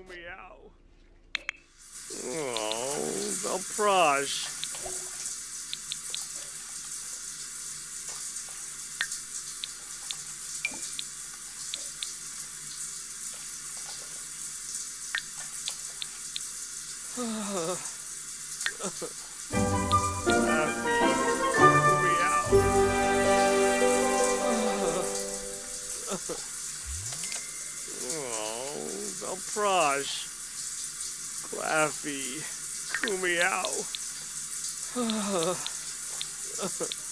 Kumiao. Oh, Belprage. Oh, Belprage. Claffy. Kumiao. Flober. Bumbo.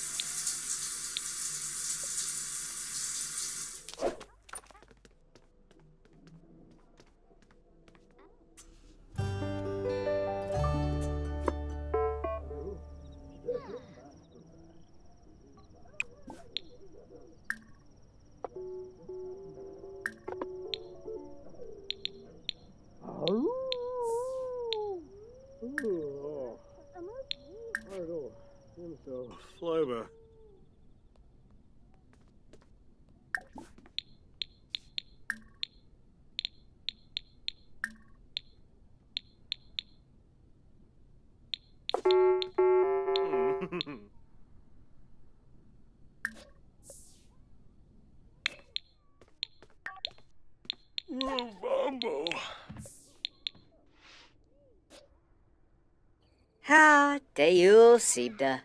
Ha, Deus Sibda.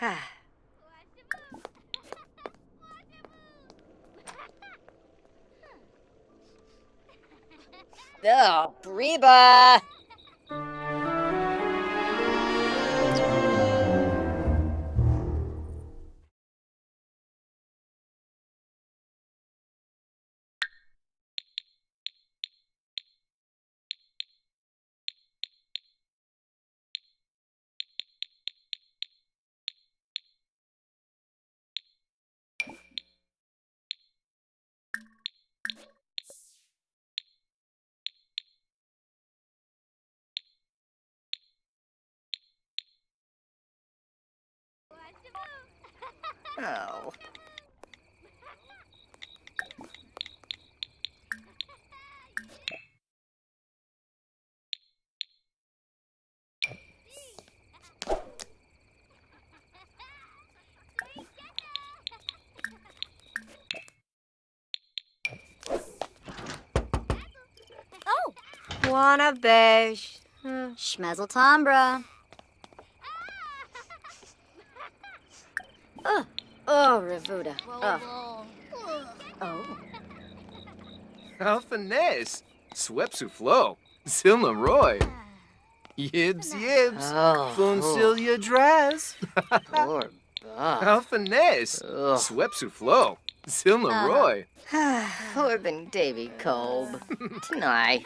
Ha. Oh, Reba! Oh. Oh, Wanna beige. Hmm. Schmezeltombra. Oh, oh, Revuda. Oh. Oh. How finesse. Alphanese, Swepsuflo, Silna Roy, Yibs Yibs, Oh. Floncilia Draz, Poor Bob. Alphanese, Ugh. Swepsuflo, Silna Uh-huh. Roy. Orban Davy Kolb. Tonight.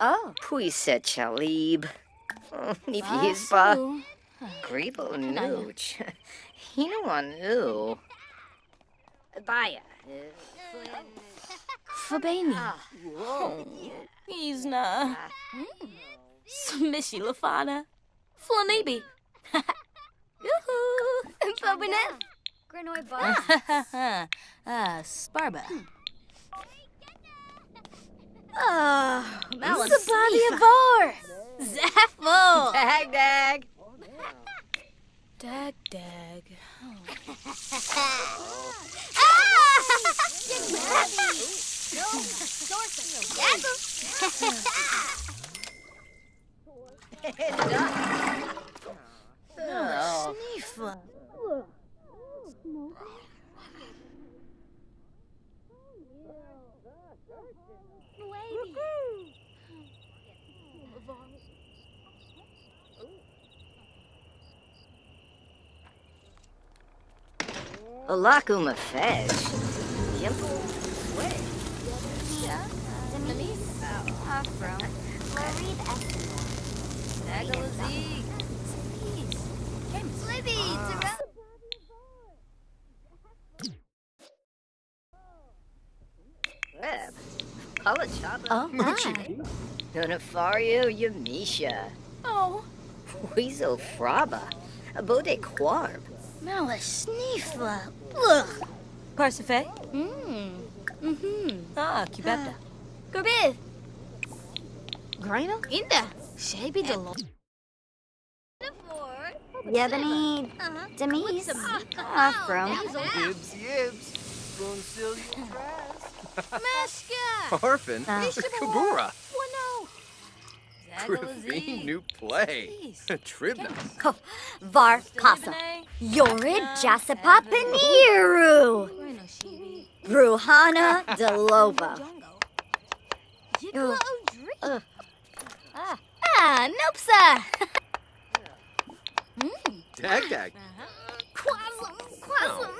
Oh. Puiset Chalib. Nipisba. Vasu. Gribo Nooch. Hinawan Baya. Fabani. Whoa. Isna. Smishy Lafana. Flanibi. Yoo-hoo. Fabinet. Granoi bar. Ah, Sparba. Ah, Sabania Vor. Zaffle. Dag dag. Dag dag. Ah! Snifa. Oh. Sneefla. Olakuma Fez. Yimple. Sway. Agolazig. Web. Palachaba. Oh, Moochie. Unafario Yamisha. Oh, Weasel Fraba. Abode Quarb. Malice Sneefla. Ugh. Parsife? Mmm. Mm-hmm. Ah, Cubetta. Gorbith. Grino? Inda. Shaby the lo. Yevany Demise from Yibs, yibs. Spoonsilia Draz. Meshka. Orphan. Uh, Kabura. Wano. Gravine new play. Tribna. Ko Var Casa Yorid uh, Jasipa Paniru Grino Shibi. Bruhana Delova Yikla Ugh. Odri. Ugh. Ah, ah Nopsa. Hmm. Dag dag. Uh-huh. Quasum. Quasum.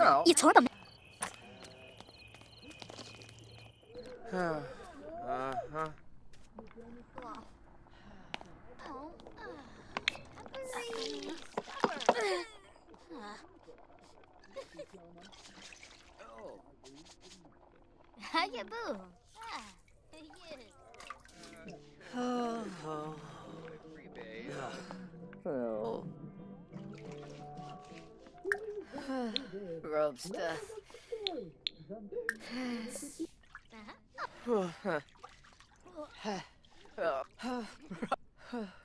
Oh. You told them Uh-huh. How you boo? Oh. Oh. Robster.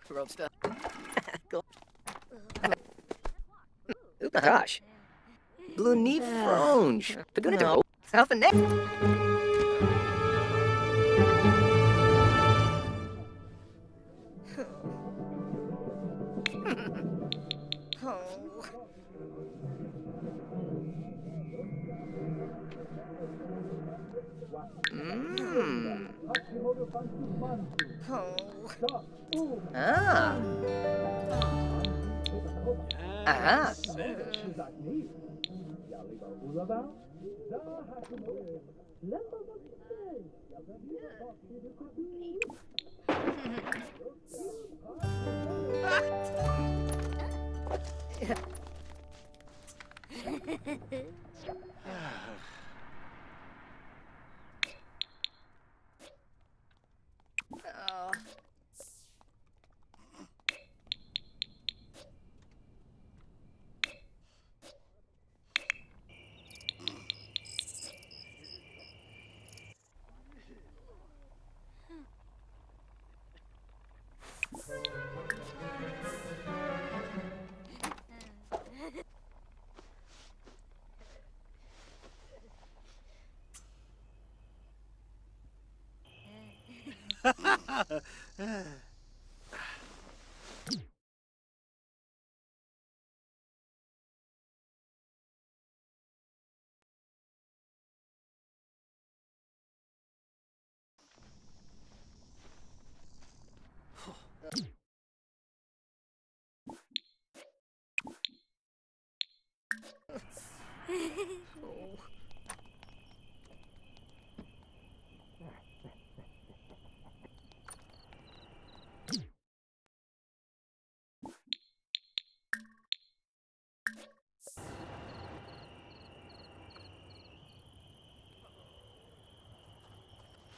Robster. Oh gosh. Blue knee fronge. Paguna to South and neck. Mmm. Ah. Aha. Uh. Huh? Oh. 呵呵，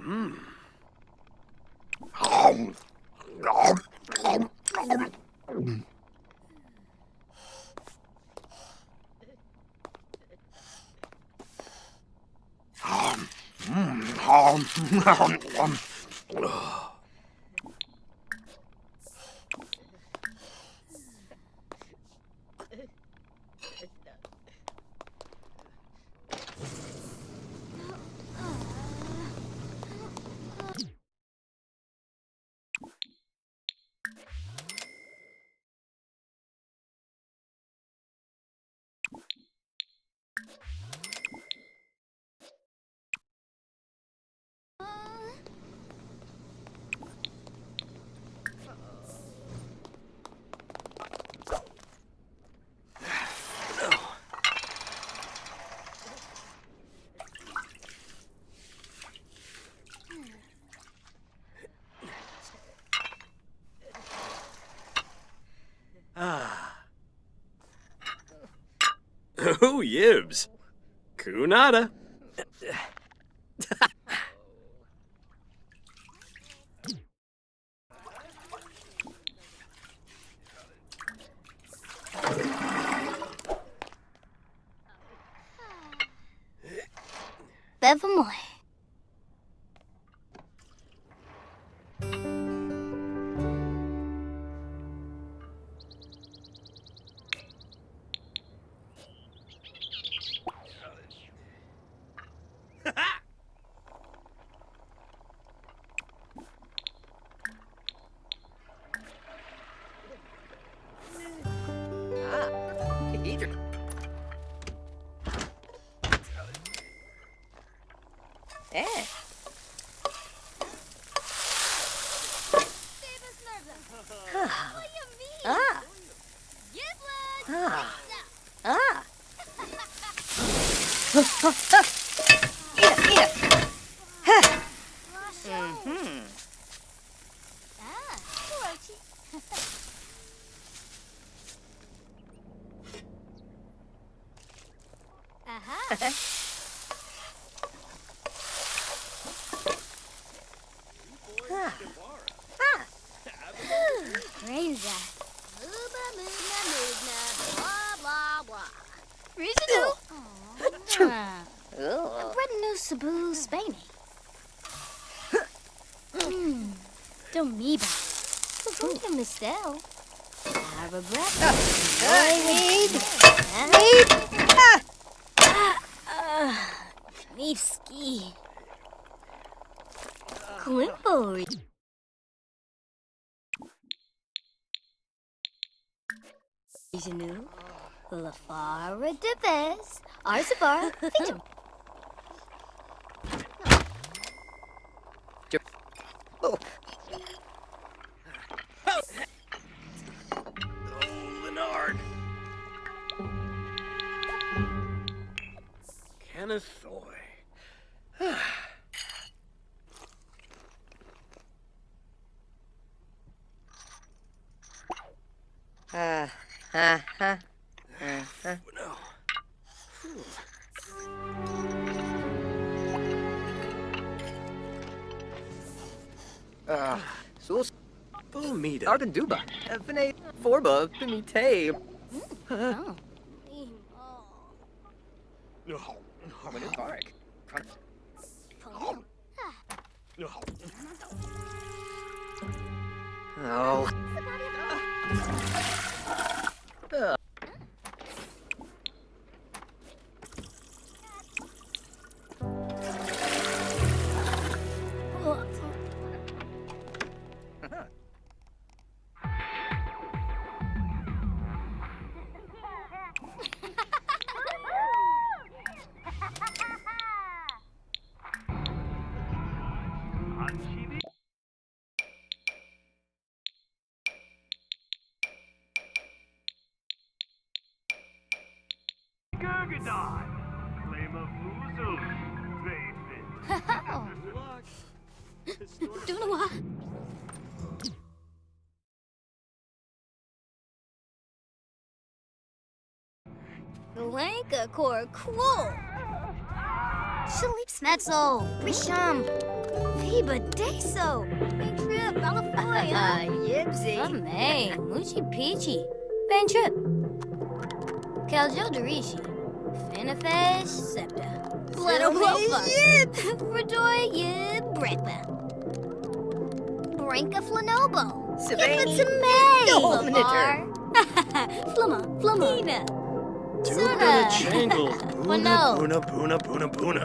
Mm. Oh, yibs. Kunada. Arabrat. Need. Nifski. Quimpo. Janu. Lafara Deves. Arzabar. Fitum. Ah. Ah. Ah. Ah. ah. No. Ah. Sus. Bomita. Ardenduba. Vene. Forba. Pinite. Oh. Manu Park. Oh. Don't know why. Glenka Kor Cool. Shalip Smetzel. Risham. Viva Deso. Big trip. California. Yipsy. Amei. Muchi Peachy. Bang trip. Darishi. Finifesh Septa. Bledo Blofa. Radoy Yib Bretba. Branka Flanobo. Sabani. Ifitame. Dominator. Flumma. Flumma. Nina. Duga Jangle. Well, no. Boona, boona, boona, boona.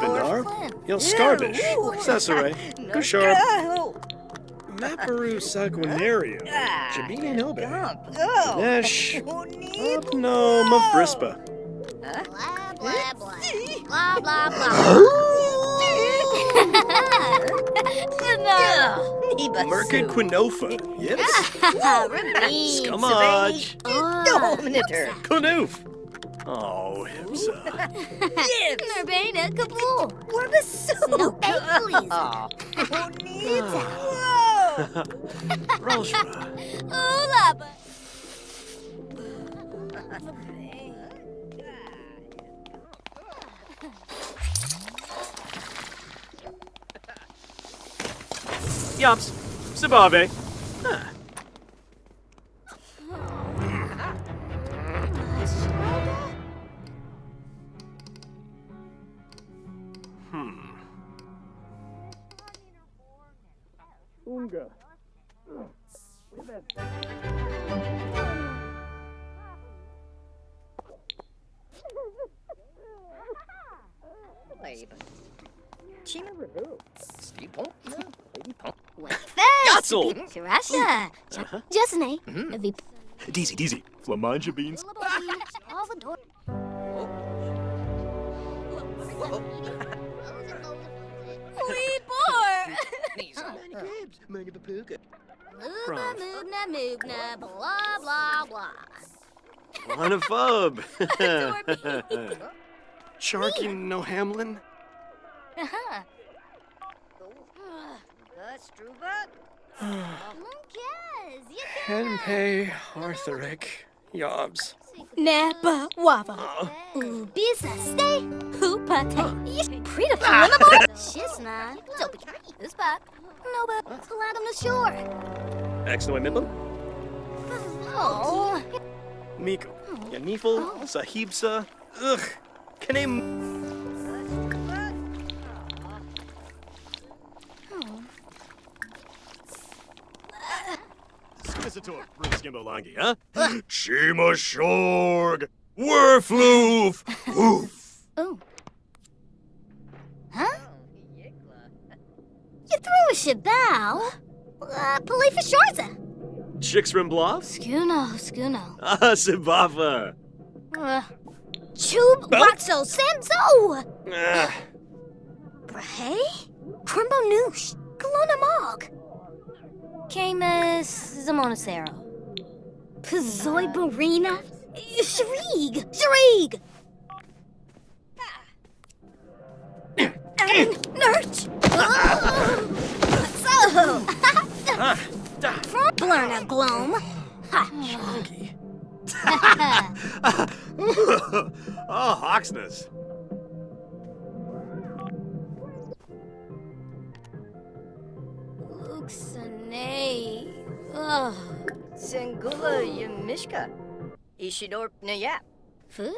Benar, Yelskarbish, Cesare, Kushar, Maparu Saguinario, Jabina Nobe, Nesh, Upno Mafrispa. Blah, blah, blah. Blah, blah, blah. Merkin Quinofa, Yips, Rabin. Skamaj, Dominator. Kunoof. Oh, Hipsa. Nurbana Kabul. Warbasu. No please. Rolshra. Ulaba. Yops. Sabave. Hmm. Unga. Chima Rahu. Steve Punk. Lady Punk. Yatzel! Sharasha. Uh-huh. Jasne. Vip. Deezy, deezy. Flamanja beans. Moobna, moobna, moobna, blah, blah, blah. Adore Sharky no Hamlin. Uh-huh. Henpei Arthuric. Yobs. Napa Wava. Ubisa stay. Hoopate. Prita Flimable. Shisna. Uh. Dopey. This. Ah. No, but glad on the shore. Exnoy Mibum. Oh. Miko. Yanifel. Sahibsa. Ugh. Kanem. Skimisator. Skimbolangi, huh? Chima Shorg. Werfloof. Woof. Oh. Huh? You threw a shabao. Uh, Palifa Sharza. Chixrimbloff. Skuno, Skuno. Ah, Sibafa. Uh, Chub Waxo Samzo. Ah. Brahe? Crimbo Noosh. Kalona Mog. Camus Zamonacero. Pazoi Barina. Shrieg. Shrieg. Nurch. So. Da. Blurna Gloam. Ha. Oh, ah, Hawksness. Uxane. Ugh. Sengula Yamishka. Ishidor Nayap. Food.